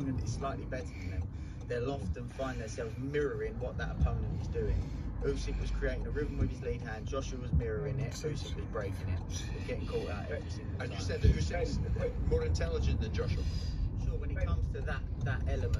opponent is slightly better than them, they'll often find themselves mirroring what that opponent is doing. Usyk was creating a rhythm with his lead hand. Joshua was mirroring it. Usyk was breaking it. We're getting caught out every single time. And you said that Usyk's more intelligent than Joshua. Sure, when it comes to that that element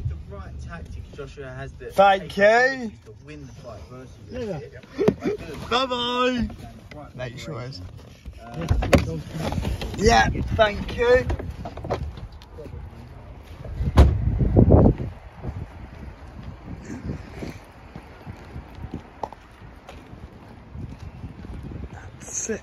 tactics Joshua has that 5k to win the fight versus yeah. Bye bye. Right, Make sure it's. Uh, yeah, thank you. That's it.